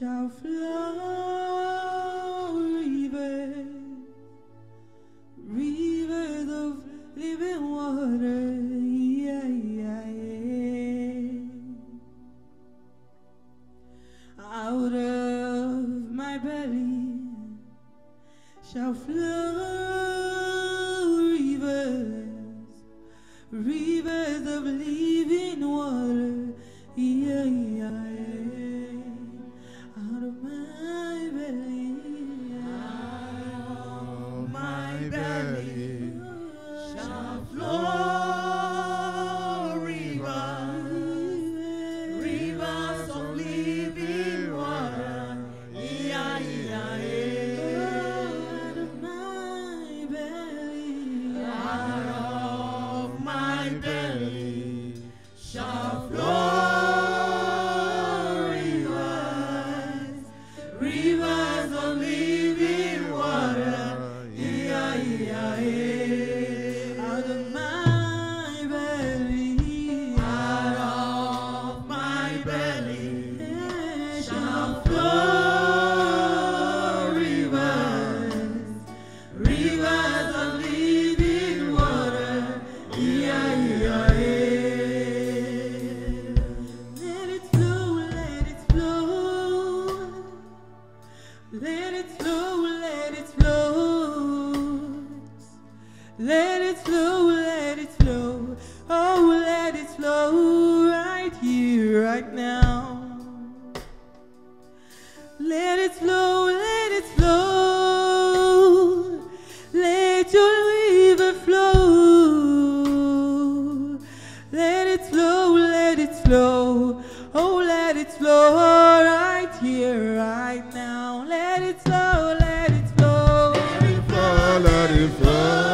shall flow rivers, rivers of living water. Yeah, yeah, yeah. Out of my belly shall flow rivers, rivers of living water. Yeah, yeah. could fly.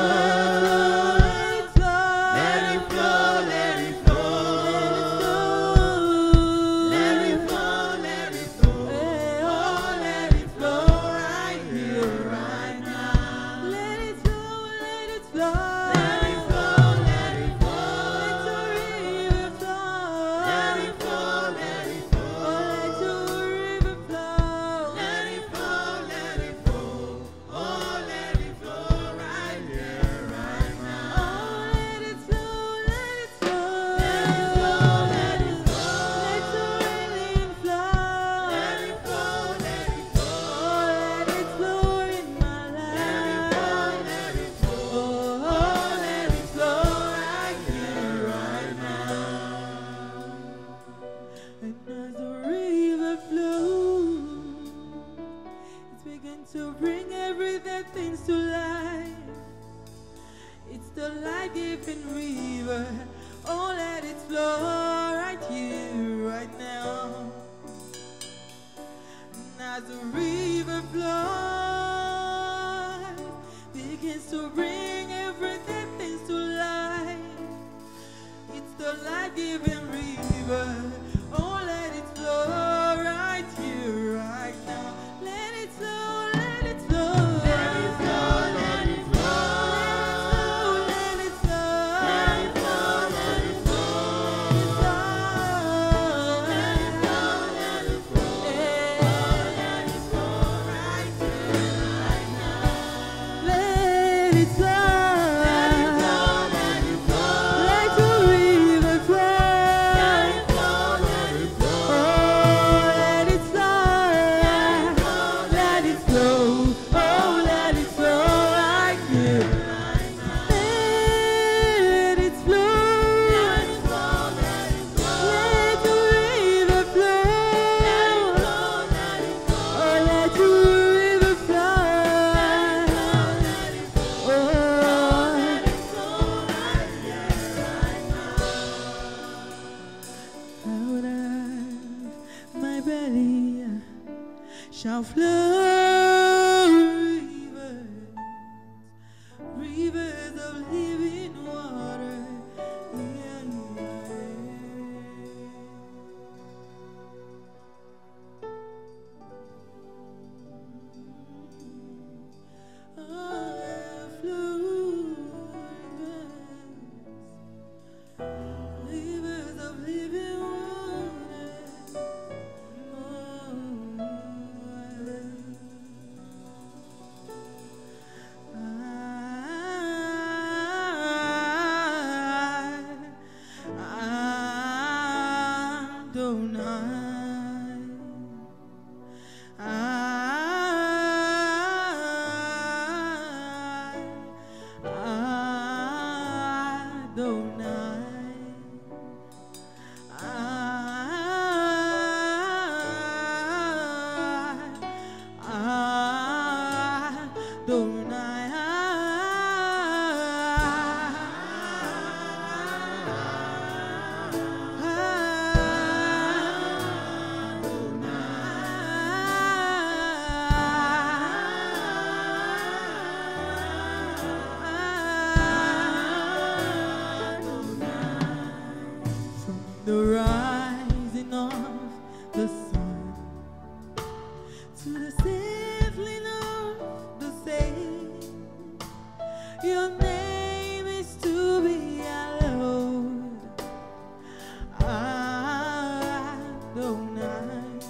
time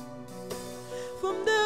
from the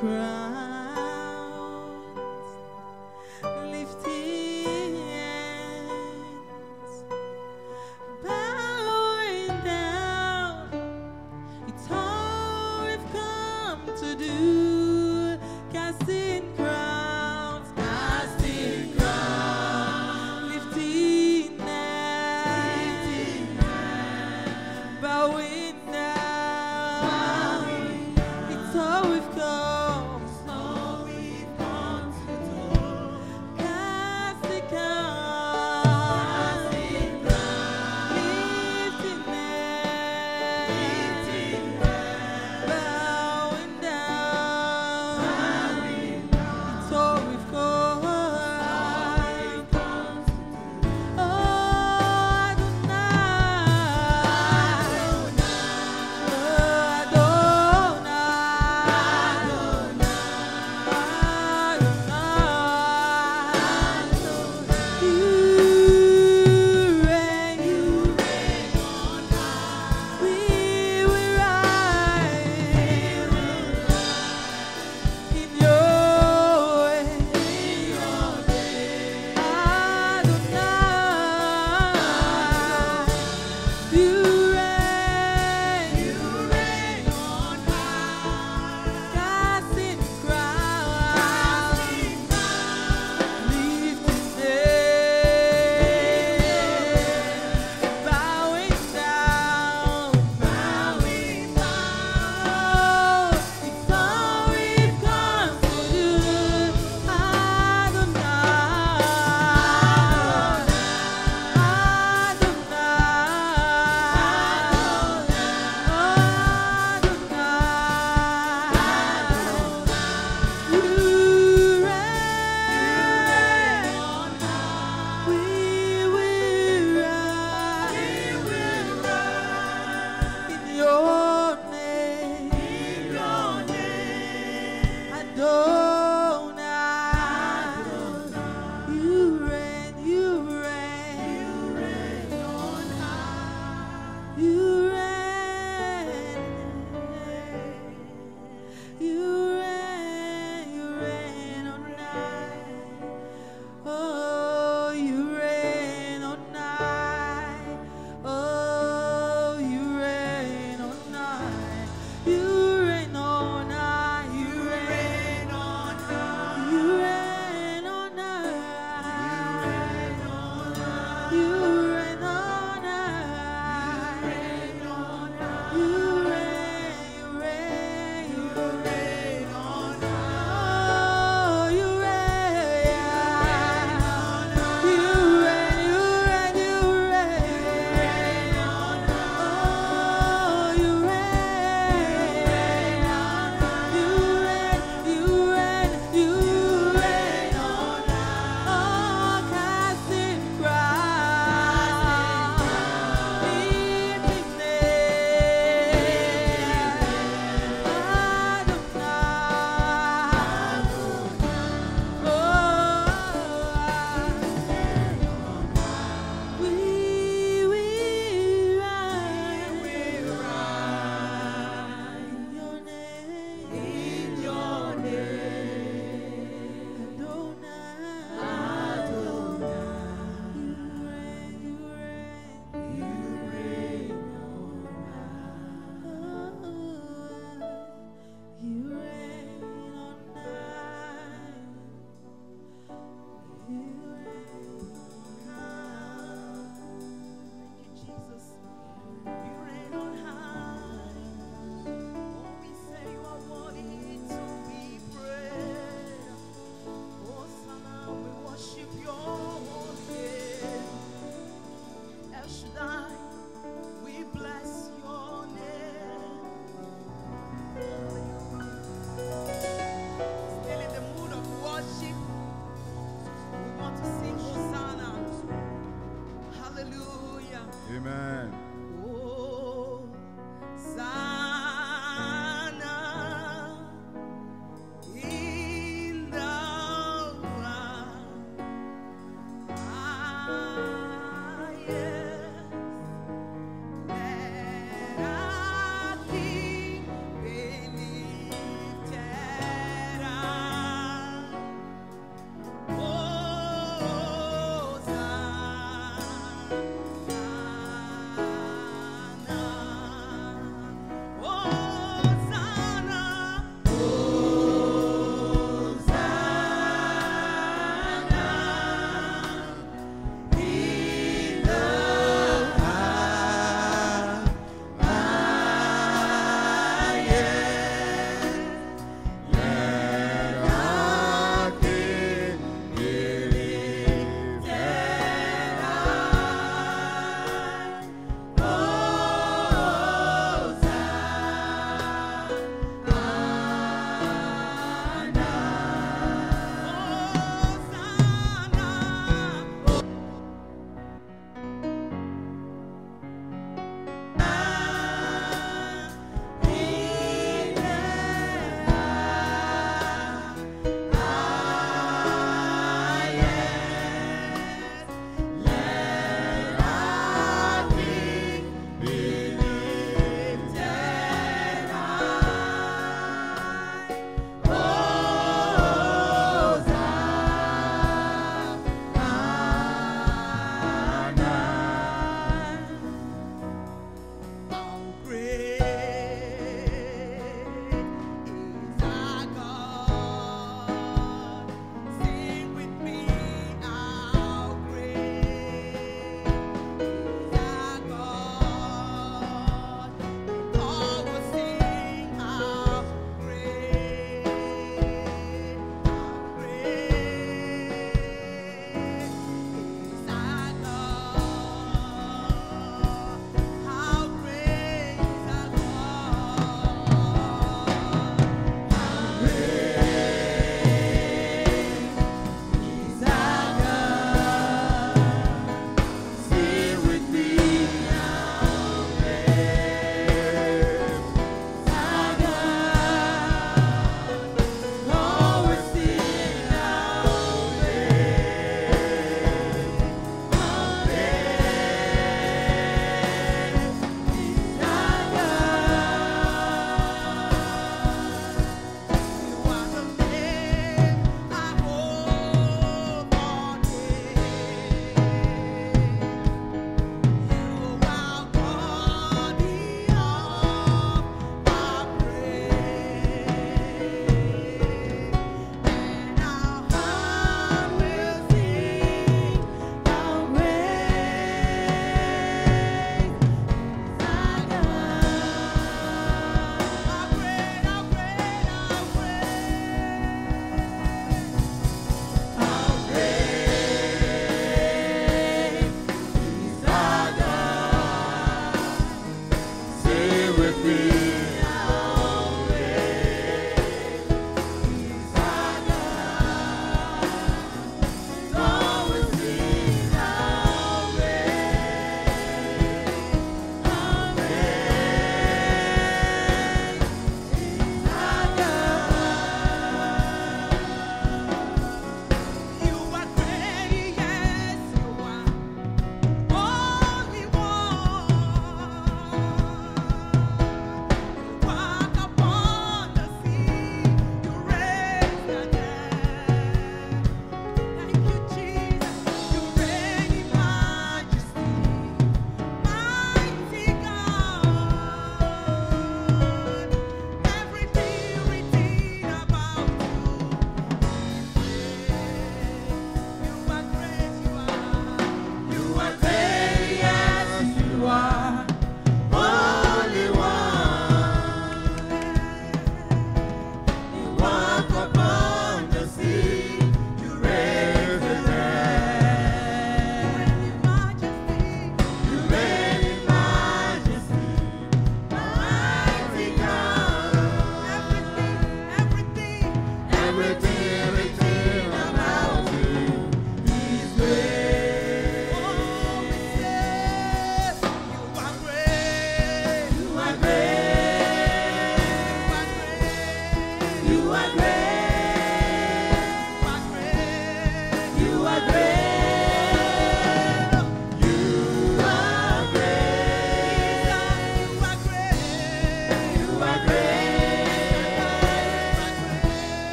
cry.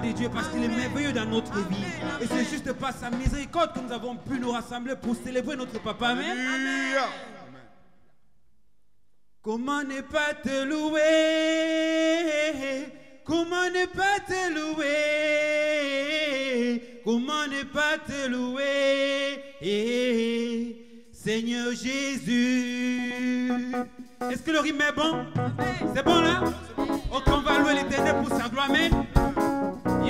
de Dieu parce qu'il est merveilleux dans notre vie. Et c'est juste par sa miséricorde que nous avons pu nous rassembler pour célébrer notre Papa. Amen. Comment ne pas te louer Comment ne pas te louer Comment ne pas te louer Seigneur Jésus. Est-ce que le rime est bon C'est bon là Autant on va louer l'éternel pour sa gloire.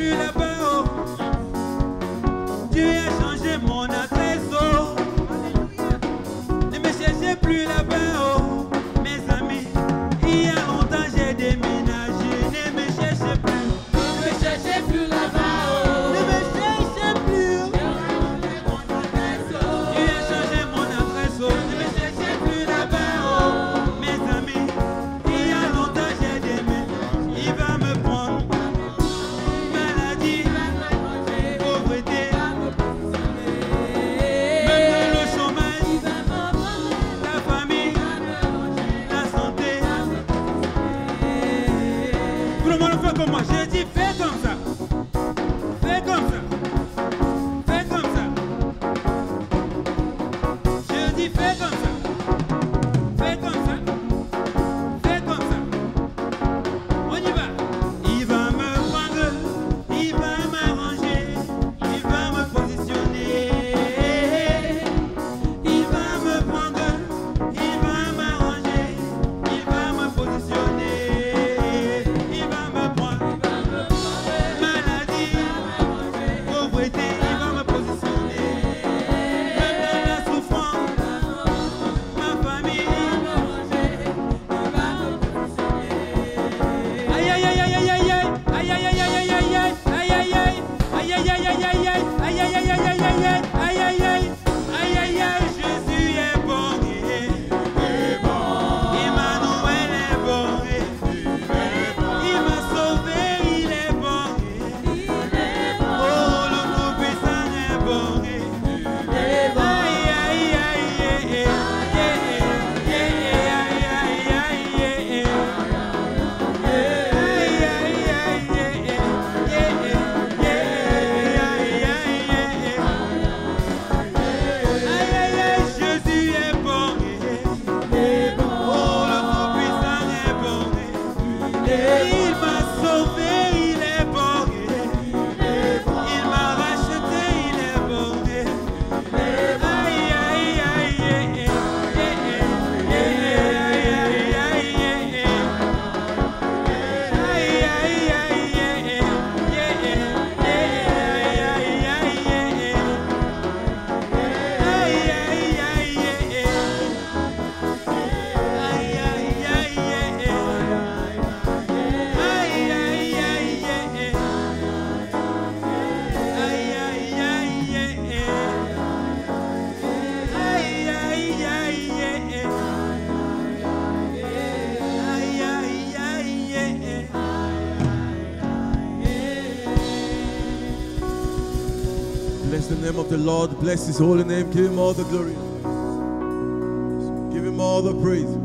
plus la name of the Lord. Bless his holy name. Give him all the glory. Give him all the praise.